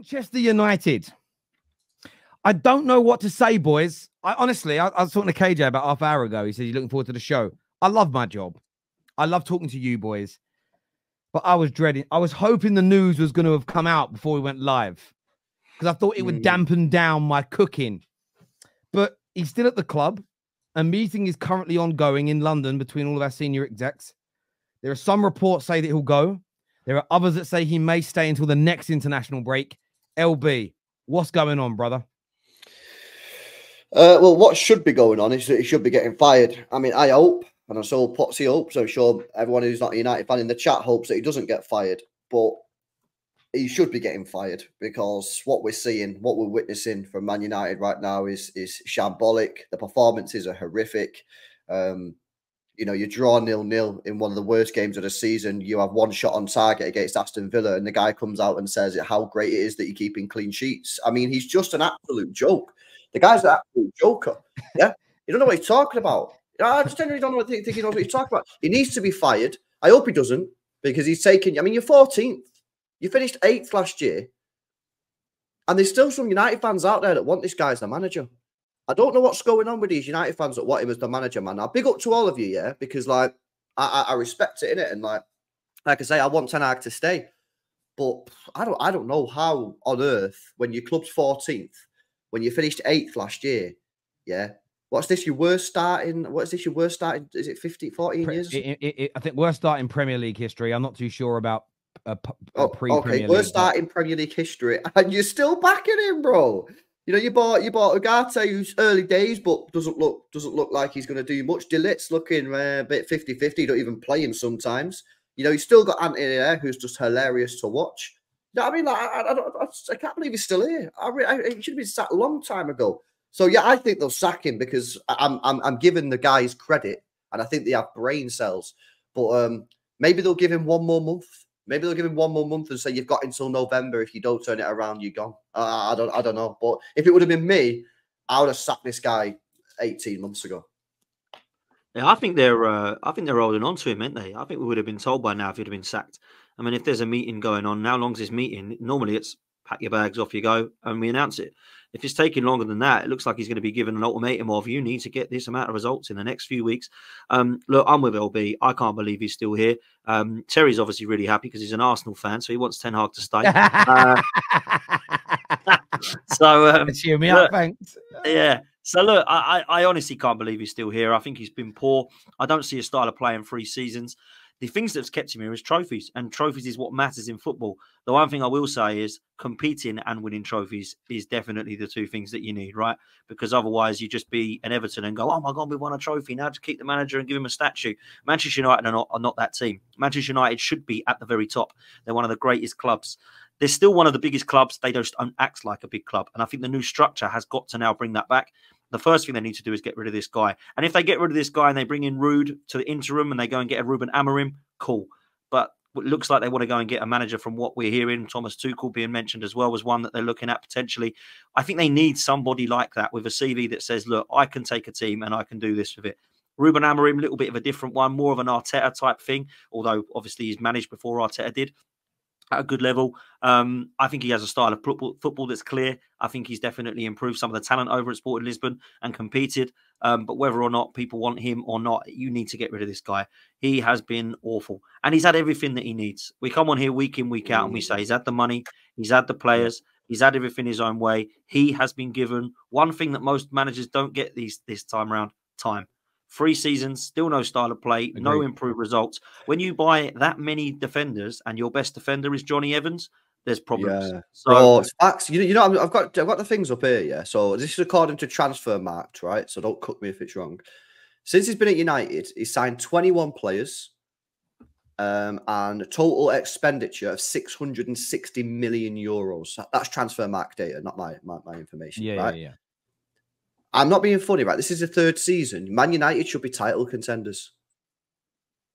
Manchester United. I don't know what to say, boys. I honestly, I, I was talking to KJ about half an hour ago. He said he's looking forward to the show. I love my job. I love talking to you boys. But I was dreading. I was hoping the news was going to have come out before we went live because I thought it would Mm. dampen down my cooking. But he's still at the club. A meeting is currently ongoing in London between all of our senior execs. There are some reports say that he'll go. There are others that say he may stay until the next international break. LB, what's going on, brother? Uh, well, what should be going on is that he should be getting fired. I mean, I hope, and I'm so Potsy hopes. I'm sure everyone who's not a United fan in the chat hopes that he doesn't get fired, but he should be getting fired because what we're seeing, what we're witnessing from Man United right now is is shambolic. The performances are horrific. Um, you know, you draw nil nil in one of the worst games of the season. You have one shot on target against Aston Villa, and the guy comes out and says how great it is that you're keeping clean sheets. I mean, he's just an absolute joke. The guy's an absolute joker. Yeah, you don't know what he's talking about. I just genuinely don't know what think he knows what he's talking about. He needs to be fired. I hope he doesn't because he's taking. I mean, you're 14th. You finished eighth last year, and there's still some United fans out there that want this guy as the manager. I don't know what's going on with these United fans that want him as the manager, man. Now, big up to all of you, yeah, because like I, I, I respect it in it, and like like I say, I want Ten Hag to stay, but I don't I don't know how on earth when your club's 14th, when you finished eighth last year, yeah. What's this? Your worst starting? What's this? Your worst starting? Is it 50, 14 Pre- years? it- it- it- I think we're starting Premier League history. I'm not too sure about uh, uh, Oh, pre okay, Premier we're League. but- starting Premier League history, and you're still backing him, bro. You know, you bought you bought Ugarte, who's early days, but doesn't look doesn't look like he's going to do much. De Ligt's looking uh, a bit 50-50, Don't even play him sometimes. You know, you still got Antony there, who's just hilarious to watch. You know I mean, like, I, I, I, I can't believe he's still here. I, re- I, he should have been sacked a long time ago. So yeah, I think they'll sack him because I'm I'm I'm giving the guys credit, and I think they have brain cells. But um, maybe they'll give him one more month. Maybe they'll give him one more month and say you've got until November. If you don't turn it around, you're gone. Uh, I don't I don't know. But if it would have been me, I would have sacked this guy 18 months ago. Yeah, I think they're. Uh, I think they're holding on to him, aren't they? I think we would have been told by now if he'd have been sacked. I mean, if there's a meeting going on, how long's this meeting? Normally, it's pack your bags, off you go, and we announce it. If it's taking longer than that, it looks like he's going to be given an ultimatum of you need to get this amount of results in the next few weeks. Um, look, I'm with LB. I can't believe he's still here. Um, Terry's obviously really happy because he's an Arsenal fan, so he wants Ten Hag to stay. Uh, so um, Cheer me look, up, thanks. yeah. So look, I, I honestly can't believe he's still here. I think he's been poor. I don't see a style of play in three seasons. The things that's kept him here is trophies, and trophies is what matters in football. The one thing I will say is competing and winning trophies is definitely the two things that you need, right? Because otherwise, you just be an Everton and go, "Oh my God, we won a trophy!" Now to keep the manager and give him a statue. Manchester United are not, are not that team. Manchester United should be at the very top. They're one of the greatest clubs. They're still one of the biggest clubs. They just don't act like a big club, and I think the new structure has got to now bring that back. The first thing they need to do is get rid of this guy. And if they get rid of this guy and they bring in Ruud to the interim and they go and get a Ruben Amorim, cool. But it looks like they want to go and get a manager from what we're hearing. Thomas Tuchel being mentioned as well was one that they're looking at potentially. I think they need somebody like that with a CV that says, look, I can take a team and I can do this with it. Ruben Amorim, a little bit of a different one, more of an Arteta type thing, although obviously he's managed before Arteta did at a good level. Um, I think he has a style of football, that's clear. I think he's definitely improved some of the talent over at Sporting Lisbon and competed. Um, but whether or not people want him or not, you need to get rid of this guy. He has been awful, and he's had everything that he needs. We come on here week in, week out, and we say he's had the money, he's had the players, he's had everything his own way. He has been given one thing that most managers don't get these this time around: time. Three seasons, still no style of play, no improved results. When you buy that many defenders and your best defender is Jonny Evans, there's problems. Yeah. So Bro, it's facts. You, you know, I'm- I've got I've got the things up here, yeah. So this is according to Transfermarkt, right? So don't cut me if it's wrong. Since he's been at United, he's signed 21 players, um, and a total expenditure of 660 million euros. That's Transfermarkt data, not my my, my information. Yeah, right? yeah, yeah. I'm not being funny, right? This is the third season. Man United should be title contenders.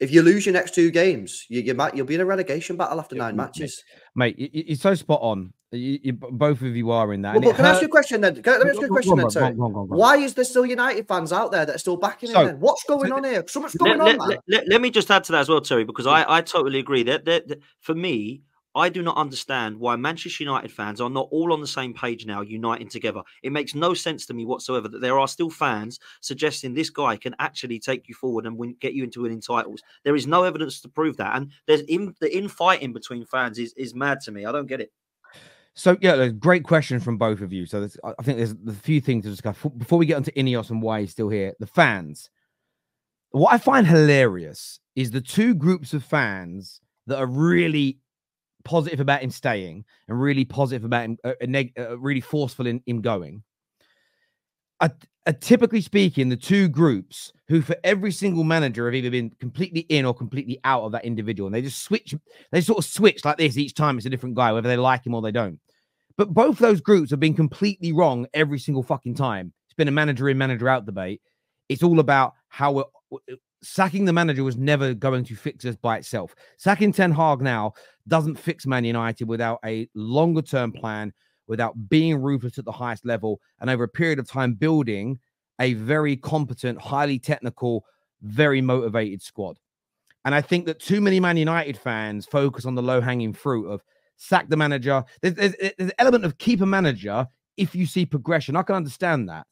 If you lose your next two games, you, you might you'll be in a relegation battle after nine mate, matches. Mate, you, you- you're so spot on. You, you, both of you are in that. Well, but it can I ask you a question then? Can I, let me ask you a Go on, question go then, on, Terry. go on, go on. Why is there still United fans out there that are still backing So- him? Then? What's going so on here? So much let, going on, let- man. let- let- let me just add to that as well, Terry, because I, I totally agree that, that, that for me, I do not understand why Manchester United fans are not all on the same page now, uniting together. It makes no sense to me whatsoever that there are still fans suggesting this guy can actually take you forward and win, get you into winning titles. There is no evidence to prove that, and there's in, the infighting between fans is is mad to me. I don't get it. So yeah, great question from both of you. So I think there's a few things to discuss before we get onto Ineos and why he's still here. The fans. What I find hilarious is the two groups of fans that are really positive about him staying and really positive about him, uh, neg- uh, really forceful in him going. Typically speaking, the two groups who, for every single manager, have either been completely in or completely out of that individual, and they just switch. They sort of switch like this each time. It's a different guy, whether they like him or they don't. But both those groups have been completely wrong every single fucking time. It's been a manager in, manager out debate. It's all about how we're sacking the manager was never going to fix us by itself. Sacking Ten Hag now doesn't fix Man United without a longer term plan, without being ruthless at the highest level, and over a period of time building a very competent, highly technical, very motivated squad. And I think that too many Man United fans focus on the low hanging fruit of sack the manager. There's, there's, there's an element of keep a manager if you see progression. I can understand that.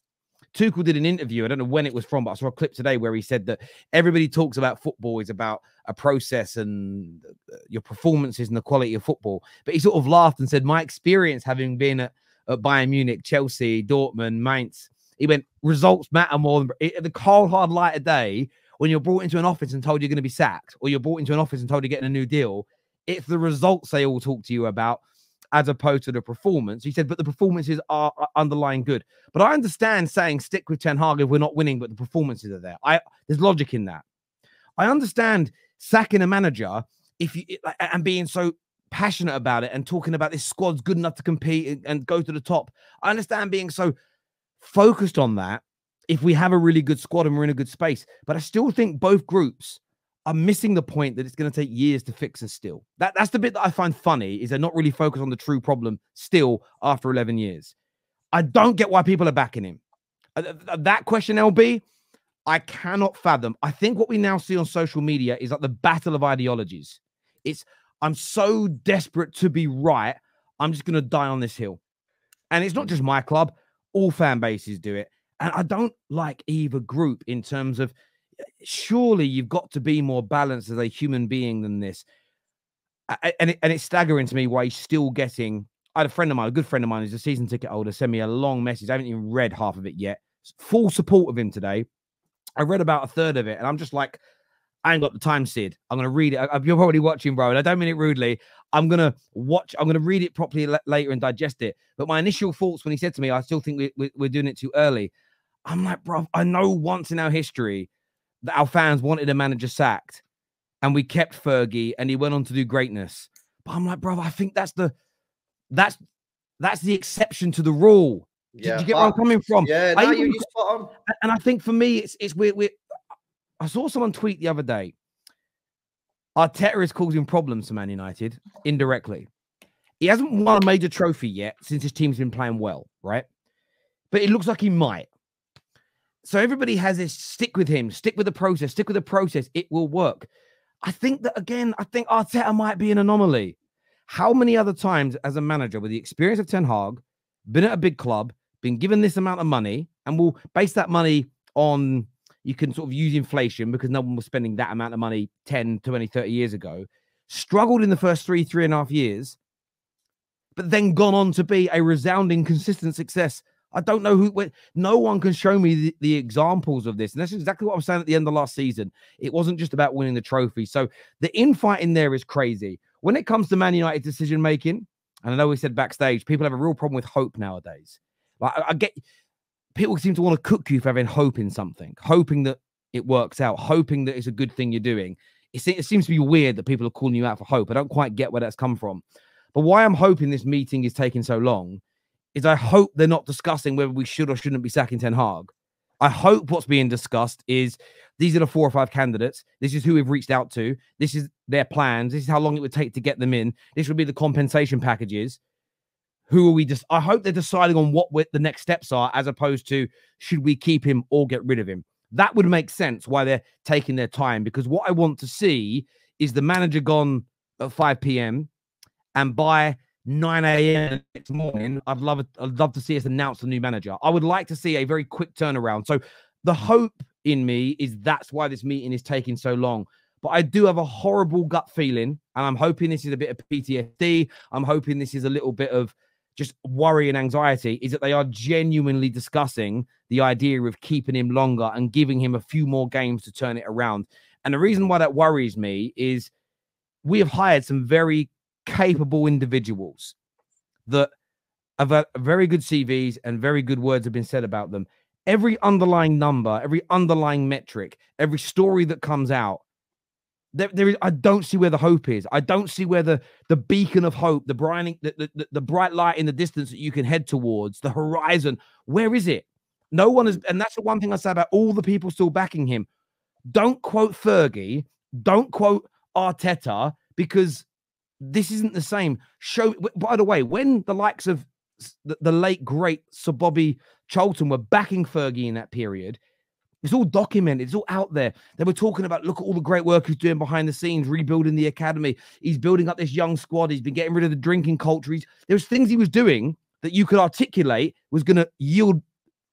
Tuchel did an interview. I don't know when it was from, but I saw a clip today where he said that everybody talks about football is about a process and uh, your performances and the quality of football. But he sort of laughed and said, "My experience having been at, at Bayern Munich, Chelsea, Dortmund, Mainz, he went results matter more than the cold hard light of day when you're brought into an office and told you're going to be sacked, or you're brought into an office and told you're getting a new deal. It's the results they all talk to you about." As opposed to the performance. He said, but the performances are, underlying good. But I understand saying stick with Ten Hag if we're not winning, but the performances are there. I there's logic in that. I understand sacking a manager if you and being so passionate about it and talking about this squad's good enough to compete and go to the top. I understand being so focused on that if we have a really good squad and we're in a good space. But I still think both groups I'm missing the point that it's going to take years to fix us still. That that's the bit that I find funny is they're not really focused on the true problem still after 11 years. I don't get why people are backing him. Uh, that question, LB, I cannot fathom. I think what we now see on social media is like the battle of ideologies. It's I'm so desperate to be right, I'm just going to die on this hill. And it's not just my club, all fan bases do it. And I don't like either group in terms of surely you've got to be more balanced as a human being than this. And, it, and it's staggering to me why he's still getting. I had a friend of mine, a good friend of mine, who's a season ticket holder, send me a long message. I haven't even read half of it yet. Full support of him today. I read about a third of it, and I'm just like, I ain't got the time, Sid. I'm gonna read it. You're probably watching, bro, and I don't mean it rudely. I'm gonna watch. I'm gonna read it properly later and digest it. But my initial thoughts when he said to me, "I still think we, we're doing it too early." I'm like, bro, I know once in our history that our fans wanted a manager sacked and we kept Fergie and he went on to do greatness. But I'm like, bro, I think that's the that's that's the exception to the rule. Yeah, Did you get where I'm coming from? Yeah, no, you, you spot on. And I think for me, it's it's weird. we I saw someone tweet the other day. Arteta is causing problems to Man United indirectly. He hasn't won a major trophy yet since his team's been playing well, right? But it looks like he might. So everybody has this stick with him, stick with the process, stick with the process. It will work. I think that again, I think Arteta might be an anomaly. How many other times as a manager with the experience of Ten Hag, been at a big club, been given this amount of money, and will base that money on you can sort of use inflation because no one was spending that amount of money 10, 20, 30 years ago, struggled in the first three, three and a half years, but then gone on to be a resounding, consistent success I don't know who. No one can show me the, the, examples of this, and that's exactly what I was saying at the end of last season. It wasn't just about winning the trophy. So the infighting there is crazy. When it comes to Man United decision making, and I know we said backstage, people have a real problem with hope nowadays. Like I, I get people seem to want to cook you for having hope in something, hoping that it works out, hoping that it's a good thing you're doing. It, it seems to be weird that people are calling you out for hope. I don't quite get where that's come from. But why I'm hoping this meeting is taking so long is I hope they're not discussing whether we should or shouldn't be sacking Ten Hag. I hope what's being discussed is these are the four or five candidates. This is who we've reached out to. This is their plans. This is how long it would take to get them in. This would be the compensation packages. Who are we just? I hope they're deciding on what the next steps are, as opposed to should we keep him or get rid of him. That would make sense why they're taking their time because what I want to see is the manager gone at 5 p.m and by 9 a.m. next morning, I'd love I'd love to see us announce the new manager. I would like to see a very quick turnaround. So the hope in me is that's why this meeting is taking so long. But I do have a horrible gut feeling, and I'm hoping this is a bit of PTSD. I'm hoping this is a little bit of just worry and anxiety. Is that they are genuinely discussing the idea of keeping him longer and giving him a few more games to turn it around. And the reason why that worries me is we have hired some very capable individuals that have a very good CVs and very good words have been said about them. Every underlying number, every underlying metric, every story that comes out, there, there is. I don't see where the hope is. I don't see where the the beacon of hope, the bright, the, the, the bright light in the distance that you can head towards, the horizon. Where is it? No one is, and that's the one thing I say about all the people still backing him. Don't quote Fergie. Don't quote Arteta because this isn't the same. Show. By the way, when the likes of the, the late great Sir Bobby Charlton were backing Fergie in that period, it's all documented. It's all out there. They were talking about look at all the great work he's doing behind the scenes, rebuilding the academy. He's building up this young squad. He's been getting rid of the drinking culture. He's, there's things he was doing that you could articulate was going to yield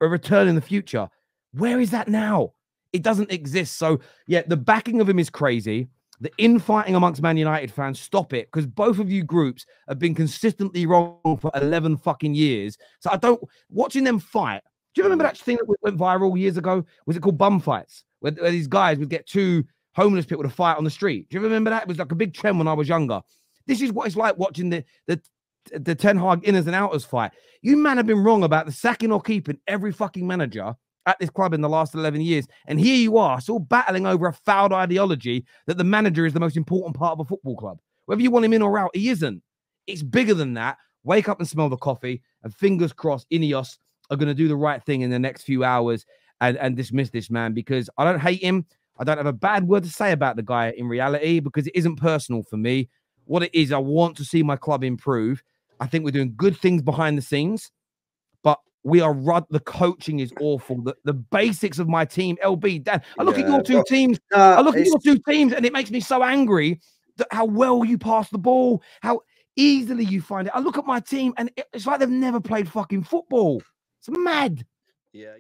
a return in the future. Where is that now? It doesn't exist. So yeah, the backing of him is crazy. The infighting amongst Man United fans, stop it, because both of you groups have been consistently wrong for 11 fucking years. So I don't watching them fight. Do you remember mm. that thing that went viral years ago? Was it called bum fights? Where, where these guys would get two homeless people to fight on the street. Do you remember that? It was like a big trend when I was younger. This is what it's like watching the the the Ten Hag inners and outers fight. You man have been wrong about the sacking or keeping every fucking manager at this club in the last 11 years. And here you are, still battling over a fouled ideology that the manager is the most important part of a football club. Whether you want him in or out, he isn't. It's bigger than that. Wake up and smell the coffee, and fingers crossed, Ineos are going to do the right thing in the next few hours and, and dismiss this man because I don't hate him. I don't have a bad word to say about the guy in reality because it isn't personal for me. What it is, I want to see my club improve. I think we're doing good things behind the scenes we are run. The coaching is awful. The, the basics of my team, LB, Dan. I look yeah, at your two teams. Uh, I look at your two teams, and it makes me so angry that how well you pass the ball, how easily you find it. I look at my team, and it's like they've never played fucking football. It's mad. Yeah.